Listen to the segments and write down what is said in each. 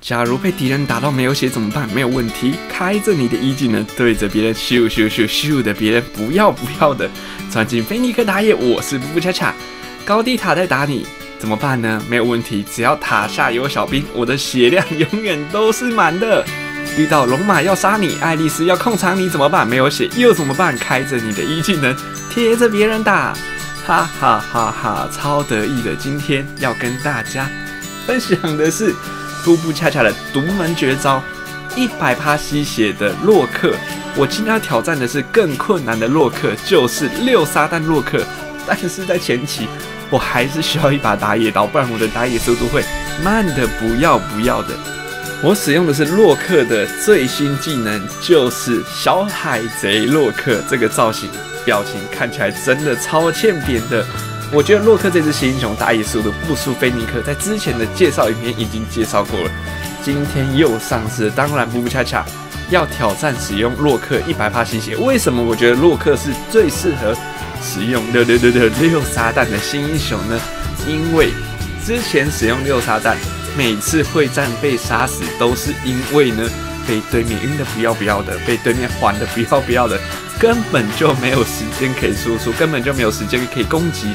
假如被敌人打到没有血怎么办？没有问题，开着你的一技能对着别人咻咻咻咻的，别人不要不要的钻进菲尼克打野。我是布布恰恰，高地塔在打你怎么办呢？没有问题，只要塔下有小兵，我的血量永远都是满的。遇到龙马要杀你，爱丽丝要控场你怎么办？没有血又怎么办？开着你的一技能贴着别人打，哈哈哈哈，超得意的。今天要跟大家分享的是。布布恰恰的独门绝招，一百趴吸血的洛克。我今天要挑战的是更困难的洛克，就是六撒旦洛克。但是在前期，我还是需要一把打野刀，不然我的打野速度会慢的不要不要的。我使用的是洛克的最新技能，就是小海贼洛克。这个造型、表情看起来真的超欠扁的。我觉得洛克这只新英雄打野速度不输菲尼克，在之前的介绍影片已经介绍过了，今天又上市。当然，布布恰恰要挑战使用洛克一百发吸血。为什么我觉得洛克是最适合使用六六六六六撒旦的新英雄呢？因为之前使用六撒旦，每次会战被杀死都是因为呢被对面晕的不要不要的，被对面缓的不要不要的，根本就没有时间可以输出，根本就没有时间可以攻击。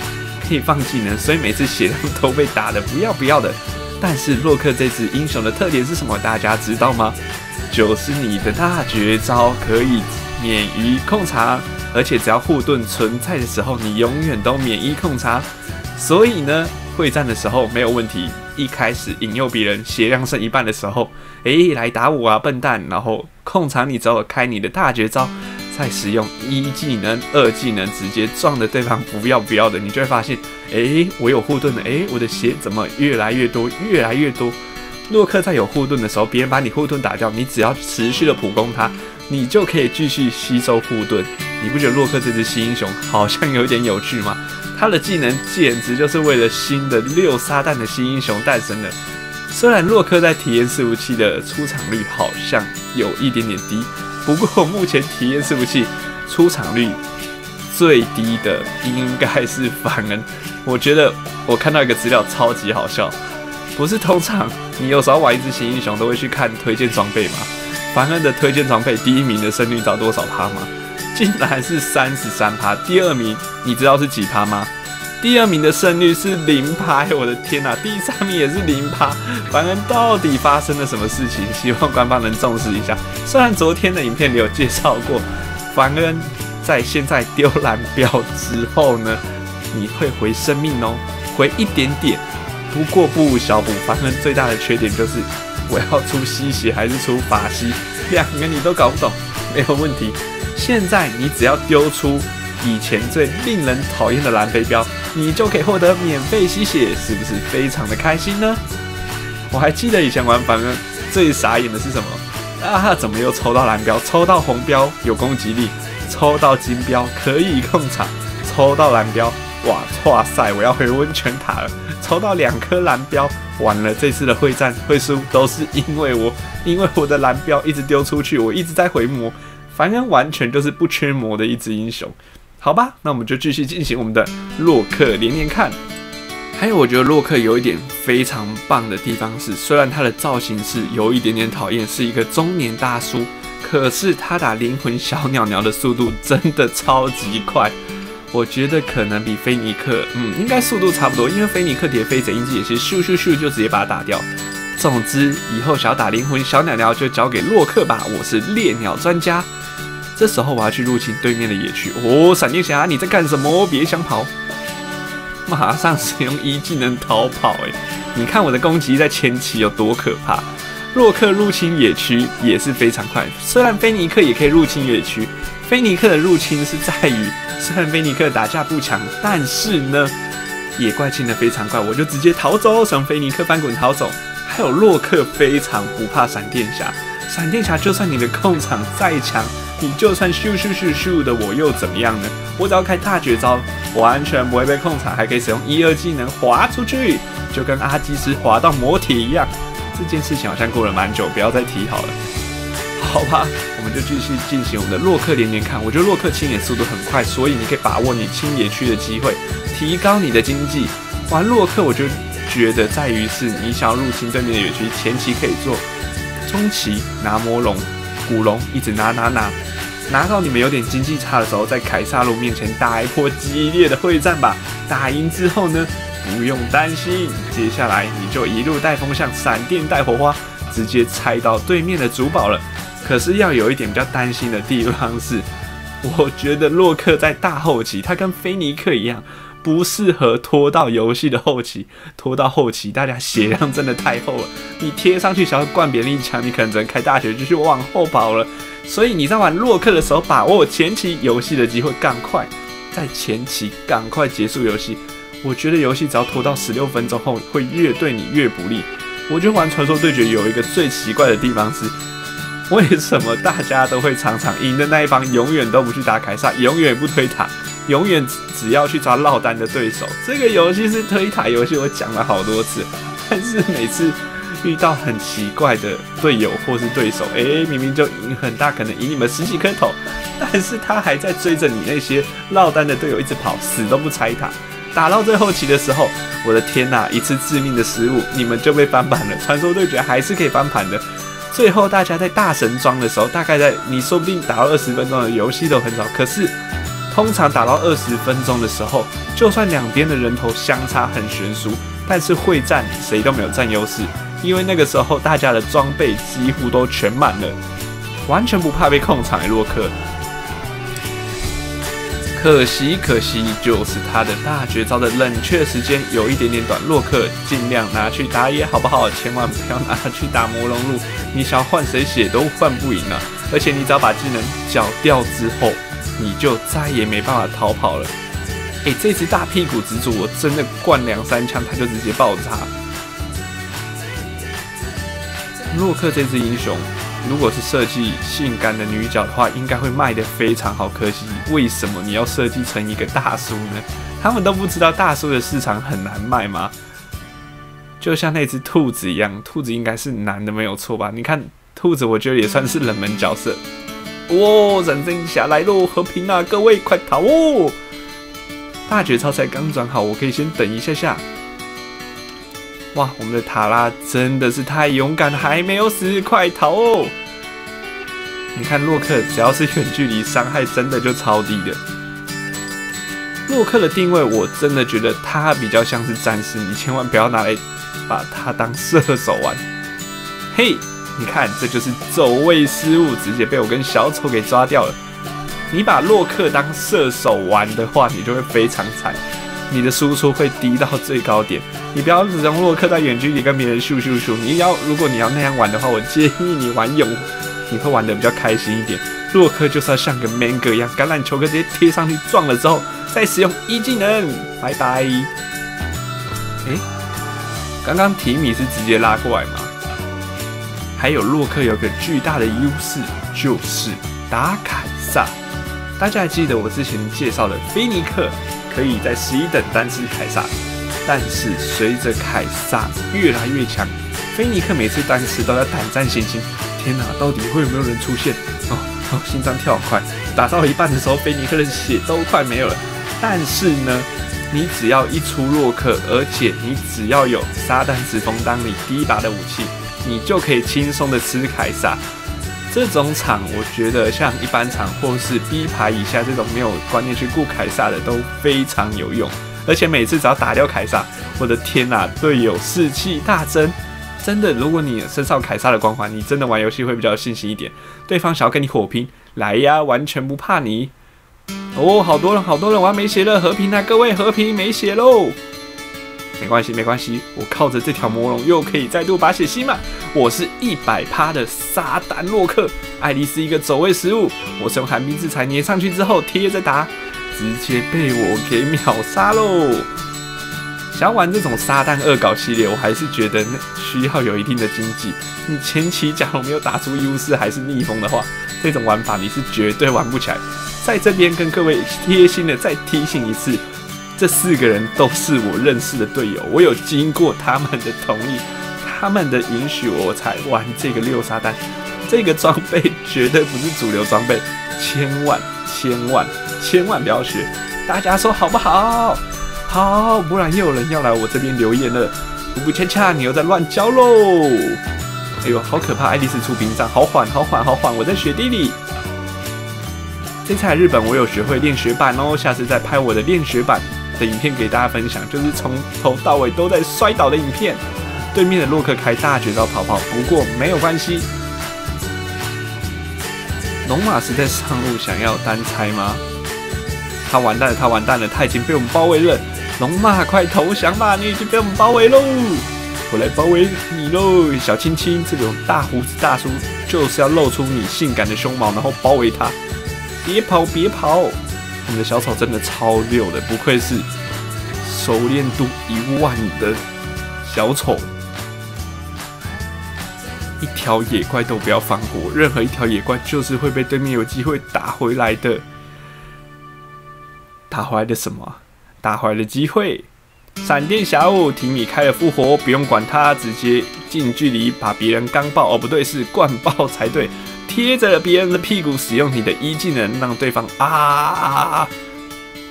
可以放技能，所以每次血量都被打的不要不要的。但是洛克这只英雄的特点是什么？大家知道吗？就是你的大绝招可以免于控查，而且只要护盾存在的时候，你永远都免疫控查。所以呢，会战的时候没有问题。一开始引诱别人血量剩一半的时候，诶，来打我啊，笨蛋！然后控场你之后开你的大绝招。再使用一技能、二技能，直接撞的对方不要不要的，你就会发现，哎，我有护盾的，哎，我的血怎么越来越多，越来越多。洛克在有护盾的时候，别人把你护盾打掉，你只要持续的普攻他，你就可以继续吸收护盾。你不觉得洛克这只新英雄好像有点有趣吗？他的技能简直就是为了新的六撒旦的新英雄诞生的。虽然洛克在体验四武器的出场率好像有一点点低。不过目前体验伺服器出场率最低的应该是凡恩。我觉得我看到一个资料超级好笑，不是通常你有时候玩一只新英雄都会去看推荐装备吗？凡恩的推荐装备第一名的胜率找多少趴吗？竟然是三十三趴。第二名你知道是几趴吗？第二名的胜率是零趴，我的天哪！第三名也是零趴，凡恩到底发生了什么事情？希望官方能重视一下。虽然昨天的影片里有介绍过，凡恩在现在丢蓝标之后呢，你会回生命哦，回一点点。不过不小补，凡恩最大的缺点就是我要出吸血还是出法吸，两个你都搞不懂，没有问题。现在你只要丢出。以前最令人讨厌的蓝飞镖，你就可以获得免费吸血，是不是非常的开心呢？我还记得以前玩反正最傻眼的是什么？啊，怎么又抽到蓝标？抽到红标有攻击力，抽到金标可以控场，抽到蓝标，哇哇塞！我要回温泉塔了。抽到两颗蓝标，完了，这次的会战会输，都是因为我，因为我的蓝标一直丢出去，我一直在回魔，反正完全就是不缺魔的一只英雄。好吧，那我们就继续进行我们的洛克连连看。还有，我觉得洛克有一点非常棒的地方是，虽然他的造型是有一点点讨厌，是一个中年大叔，可是他打灵魂小鸟鸟的速度真的超级快。我觉得可能比菲尼克，嗯，应该速度差不多，因为菲尼克叠飞贼印记也是咻咻咻就直接把它打掉。总之，以后想要打灵魂小鸟鸟就交给洛克吧，我是猎鸟专家。这时候我要去入侵对面的野区哦，闪电侠你在干什么？别想跑！马上使用一技能逃跑！哎，你看我的攻击在前期有多可怕！洛克入侵野区也是非常快，虽然菲尼克也可以入侵野区，菲尼克的入侵是在于，虽然菲尼克打架不强，但是呢，野怪清的非常快，我就直接逃走，从菲尼克翻滚逃走。还有洛克非常不怕闪电侠，闪电侠就算你的控场再强。你就算咻咻咻咻的，我又怎么样呢？我只要开大绝招，完全不会被控场，还可以使用一二技能滑出去，就跟阿基斯滑到魔铁一样。这件事情好像过了蛮久，不要再提好了。好吧，我们就继续进行我们的洛克连连看。我觉得洛克清野速度很快，所以你可以把握你清野区的机会，提高你的经济。玩洛克，我就觉得在于是你想要入侵对面的野区，前期可以做，中期拿魔龙、古龙，一直拿拿拿，拿到你们有点经济差的时候，在凯撒路面前打一波激烈的会战吧。打赢之后呢，不用担心，接下来你就一路带风向，闪电带火花，直接拆到对面的主堡了。可是要有一点比较担心的地方是，我觉得洛克在大后期，他跟菲尼克一样。不适合拖到游戏的后期，拖到后期，大家血量真的太厚了。你贴上去想要灌别人一枪，你可能只能开大学继续往后跑了。所以你在玩洛克的时候，把握前期游戏的机会，赶快在前期赶快结束游戏。我觉得游戏只要拖到十六分钟后，会越对你越不利。我觉得玩传说对决有一个最奇怪的地方是，为什么大家都会常常赢的那一方永远都不去打凯撒，永远不推塔？永远只要去抓落单的对手。这个游戏是推塔游戏，我讲了好多次。但是每次遇到很奇怪的队友或是对手，诶，明明就赢很大，可能赢你们十几颗头，但是他还在追着你那些落单的队友一直跑，死都不拆塔。打到最后期的时候，我的天哪！一次致命的失误，你们就被翻盘了。传说对决还是可以翻盘的。最后大家在大神装的时候，大概在你说不定打到二十分钟的游戏都很少，可是。通常打到二十分钟的时候，就算两边的人头相差很悬殊，但是会战谁都没有占优势，因为那个时候大家的装备几乎都全满了，完全不怕被控场。洛克，可惜可惜，就是他的大绝招的冷却时间有一点点短。洛克尽量拿去打野好不好？千万不要拿去打魔龙路，你想换谁血都换不赢啊！而且你只要把技能缴掉之后。你就再也没办法逃跑了。哎，这只大屁股蜘蛛，我真的灌两三枪，它就直接爆炸。洛克这只英雄，如果是设计性感的女角的话，应该会卖的非常好。可惜，为什么你要设计成一个大叔呢？他们都不知道大叔的市场很难卖吗？就像那只兔子一样，兔子应该是男的没有错吧？你看兔子，我觉得也算是冷门角色。哇！人生下来喽，和平啊！各位快逃哦！大绝招才刚转好，我可以先等一下下。哇！我们的塔拉真的是太勇敢了，还没有死，快逃哦！你看洛克，只要是远距离伤害，真的就超低的。洛克的定位，我真的觉得他比较像是战士，你千万不要拿来把他当射手玩。嘿！你看，这就是走位失误，直接被我跟小丑给抓掉了。你把洛克当射手玩的话，你就会非常惨，你的输出会低到最高点。你不要只用洛克在远距离跟别人咻咻咻，你要如果你要那样玩的话，我建议你玩勇，你会玩的比较开心一点。洛克就是要像个 man 哥一样，橄榄球哥直接贴上去撞了之后，再使用一技能，拜拜。诶，刚刚提米是直接拉过来吗？还有洛克有个巨大的优势，就是打凯撒。大家还记得我之前介绍的菲尼克可以在十一等单吃凯撒，但是随着凯撒越来越强，菲尼克每次单吃都要胆战心惊。天哪，到底会有没有人出现？哦哦，心脏跳快。打到一半的时候，菲尼克的血都快没有了。但是呢，你只要一出洛克，而且你只要有撒旦之风当你第一把的武器。你就可以轻松的吃凯撒。这种场，我觉得像一般场或是 B 牌以下这种没有观念去顾凯撒的都非常有用。而且每次只要打掉凯撒，我的天呐，队友士气大增。真的，如果你身上凯撒的光环，你真的玩游戏会比较有信心一点。对方想要跟你火拼，来呀，完全不怕你。哦，好多人，好多人玩没血了，和平啊，各位和平没血喽。没关系，没关系，我靠着这条魔龙又可以再度把血吸满。我是一百趴的撒旦洛克，爱丽丝一个走位失误，我是用寒冰制裁粘上去之后贴着打，直接被我给秒杀喽。想要玩这种撒旦恶搞系列，我还是觉得需要有一定的经济。你前期假如没有打出优势还是逆风的话，这种玩法你是绝对玩不起来。在这边跟各位贴心的再提醒一次。这四个人都是我认识的队友，我有经过他们的同意，他们的允许，我才玩这个六沙丹。这个装备绝对不是主流装备，千万千万千万不要学。大家说好不好？好，不然又有人要来我这边留言了。布布恰恰，你又在乱教喽！哎呦，好可怕！爱丽丝出屏障，好缓，好缓，好缓！我在雪地里。这次来日本，我有学会练雪板哦，下次再拍我的练雪板的影片给大家分享，就是从头到尾都在摔倒的影片。对面的洛克开大绝招逃跑，不过没有关系。龙马是在上路想要单拆吗？他完蛋了，他完蛋了，他已经被我们包围了。龙马，快投降吧！你已经被我们包围喽！我来包围你喽，小青青，这种大胡子大叔就是要露出你性感的胸毛，然后包围他。别跑，别跑！我们的小草真的超溜的，不愧是熟练度一万的小丑。一条野怪都不要放过，任何一条野怪就是会被对面有机会打回来的。打回来的什么？打回来的机会！闪电侠哦，提米开了复活，不用管他，直接近距离把别人刚爆哦，不对，是灌爆才对。贴着别人的屁股，使用你的一技能，让对方啊！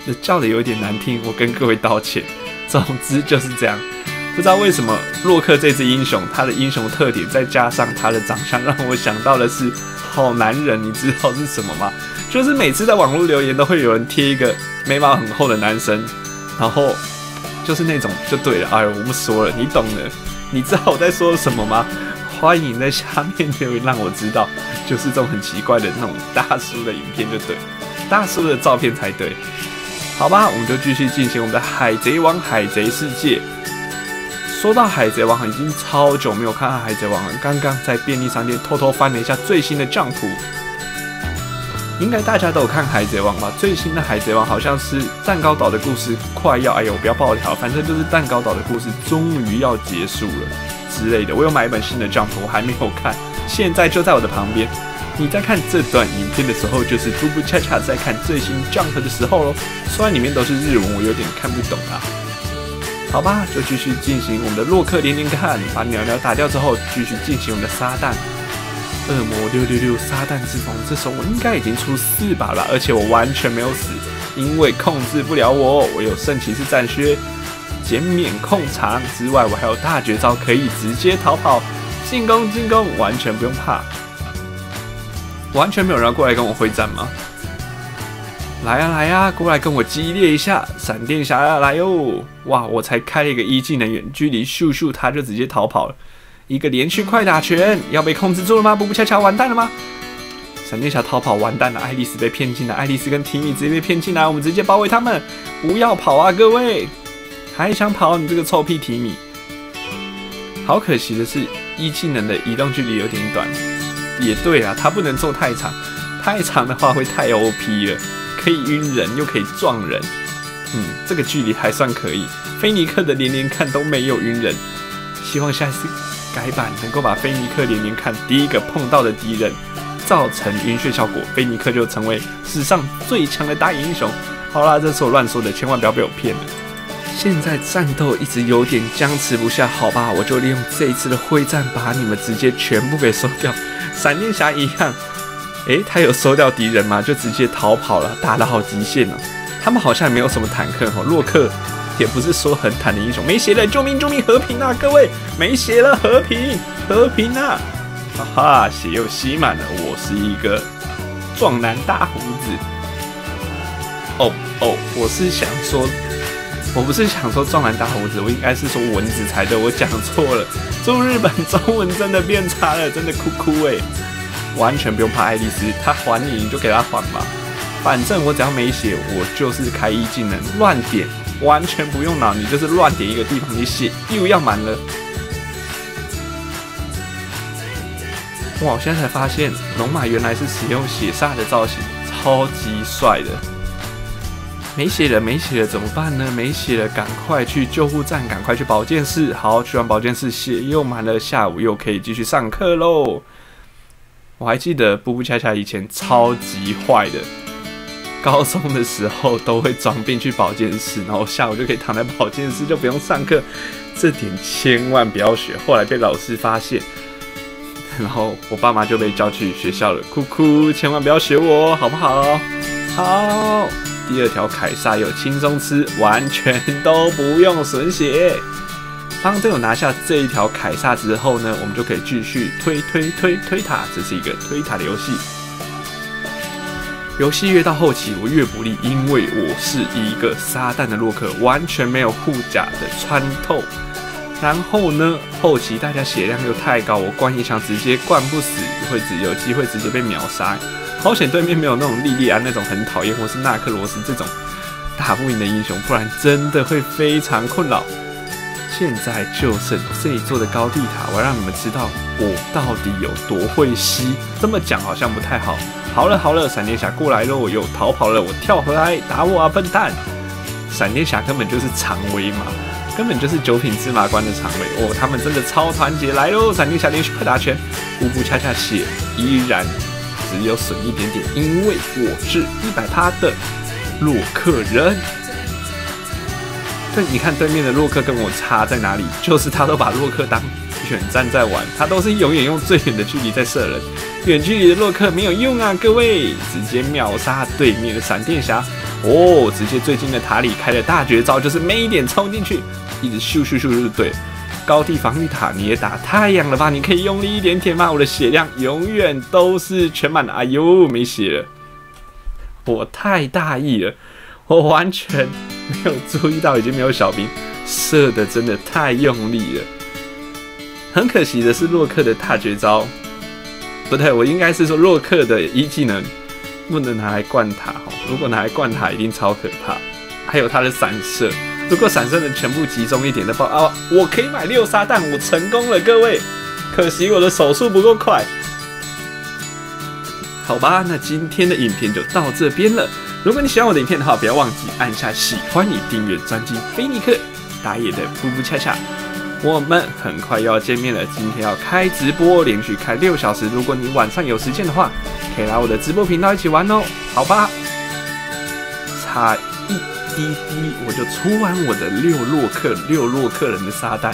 这叫的有点难听，我跟各位道歉。总之就是这样。不知道为什么洛克这只英雄，他的英雄特点再加上他的长相，让我想到的是好男人。你知道是什么吗？就是每次在网络留言都会有人贴一个眉毛很厚的男生，然后就是那种就对了。哎，我不说了，你懂的。你知道我在说什么吗？欢迎在下面留言让我知道，就是这种很奇怪的那种大叔的影片就对，大叔的照片才对。好吧，我们就继续进行我们的海贼王海贼世界。说到海贼王，已经超久没有看海贼王了。刚刚在便利商店偷偷翻了一下最新的账图，应该大家都有看海贼王吧？最新的海贼王好像是蛋糕岛的故事快要……哎呦，不要爆条，反正就是蛋糕岛的故事终于要结束了之类的。我有买一本新的账图，我还没有看，现在就在我的旁边。你在看这段影片的时候，就是布布恰恰在看最新 Jump 的时候喽。虽然里面都是日文，我有点看不懂啊。好吧，就继续进行我们的洛克连连看，把鸟鸟打掉之后，继续进行我们的撒旦恶魔六六六撒旦之风。这时候我应该已经出四把了，而且我完全没有死，因为控制不了我。我有圣骑士战靴，减免控场之外，我还有大绝招可以直接逃跑，进攻进攻，完全不用怕。完全没有人过来跟我会战吗？来呀来呀，过来跟我激烈一下！闪电侠呀，来哟！哇，我才开了一个一技能，远距离咻咻，他就直接逃跑了。一个连续快打拳，要被控制住了吗？不不恰恰完蛋了吗？闪电侠逃跑完蛋了，爱丽丝被骗进来，爱丽丝跟提米直接被骗进来，我们直接包围他们！不要跑啊，各位！还想跑？你这个臭屁提米！好可惜的是，一技能的移动距离有点短。也对啊，他不能做太长，太长的话会太 OP 了。可以晕人，又可以撞人，嗯，这个距离还算可以。菲尼克的连连看都没有晕人，希望下次改版能够把菲尼克连连看第一个碰到的敌人造成晕眩效果，菲尼克就成为史上最强的大英雄。好啦，这是我乱说的，千万不要被我骗了。现在战斗一直有点僵持不下，好吧，我就利用这一次的会战把你们直接全部给收掉。闪电侠一样。诶，他有收掉敌人吗？就直接逃跑了，打得好极限哦。他们好像没有什么坦克哦。洛克也不是说很坦的英雄，没血了，救命救命，和平啊，各位，没血了，和平和平啊！哈哈，血又吸满了，我是一个壮男大胡子。哦哦，我是想说，我不是想说壮男大胡子，我应该是说蚊子才对，我讲错了。祝日本中文真的变差了，真的哭哭哎。完全不用怕爱丽丝，她还你，你就给她还吧。反正我只要没血，我就是开一技能乱点，完全不用脑，你就是乱点一个地方，你血又要满了。哇！我现在才发现，龙马原来是使用血煞的造型，超级帅的。没血了，没血了，怎么办呢？没血了，赶快去救护站，赶快去保健室。好，去完保健室，血又满了，下午又可以继续上课喽。我还记得布布恰恰以前超级坏的，高中的时候都会装病去保健室，然后下午就可以躺在保健室，就不用上课。这点千万不要学。后来被老师发现，然后我爸妈就被叫去学校了。哭哭，千万不要学我，好不好？好。第二条凯撒有轻松吃，完全都不用损血。帮队友拿下这一条凯撒之后呢，我们就可以继续推推推推塔，这是一个推塔的游戏。游戏越到后期，我越不利，因为我是一个撒旦的洛克，完全没有护甲的穿透。然后呢，后期大家血量又太高，我灌一枪直接灌不死，会只有机会直接被秒杀。好险对面没有那种莉莉安那种很讨厌，或是纳克罗斯这种打不赢的英雄，不然真的会非常困扰。现在就剩这一座的高地塔，我要让你们知道我到底有多会吸。这么讲好像不太好。好了好了，闪电侠过来了，我又逃跑了，我跳回来打我啊，笨蛋！闪电侠根本就是常威嘛，根本就是九品芝麻官的常威哦。他们真的超团结，来喽！闪电侠连续快打拳，步步恰恰血依然只有损一点点，因为我是一百趴的洛克人。对，你看对面的洛克跟我差在哪里？就是他都把洛克当远战在玩，他都是永远用最远的距离在射人，远距离的洛克没有用啊！各位，直接秒杀对面的闪电侠哦！直接最近的塔里开的大绝招就是没一点冲进去，一直咻咻咻咻对，高地防御塔你也打太阳了吧？你可以用力一点点吗？我的血量永远都是全满的，哎呦，没血了，我太大意了。我完全没有注意到，已经没有小兵射的，真的太用力了。很可惜的是，洛克的大绝招，不对，我应该是说洛克的一技能不能拿来灌塔哈。如果拿来灌塔，一定超可怕。还有他的散射，如果散射能全部集中一点的话，啊，我可以买六杀弹，我成功了，各位。可惜我的手速不够快。好吧，那今天的影片就到这边了。如果你喜欢我的影片的话，不要忘记按下喜欢你订阅专辑菲尼克打野的噗噗恰恰。我们很快又要见面了，今天要开直播，连续开六小时。如果你晚上有时间的话，可以来我的直播频道一起玩哦，好吧？差一滴滴，我就出完我的六洛克六洛克人的沙袋。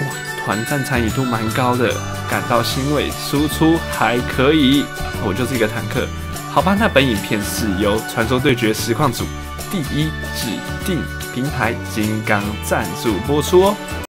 哇，团战参与度蛮高的，感到欣慰，输出还可以。我就是一个坦克，好吧。那本影片是由《传说对决》实况组第一指定平台金刚赞助播出哦。